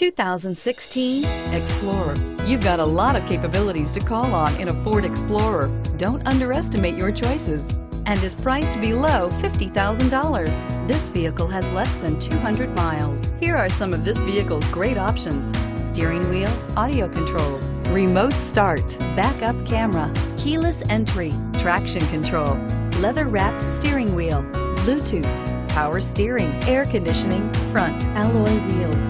2016 Explorer. You've got a lot of capabilities to call on in a Ford Explorer. Don't underestimate your choices and is priced below $50,000. This vehicle has less than 200 miles. Here are some of this vehicle's great options. Steering wheel, audio controls, remote start, backup camera, keyless entry, traction control, leather wrapped steering wheel, Bluetooth, power steering, air conditioning, front alloy wheels.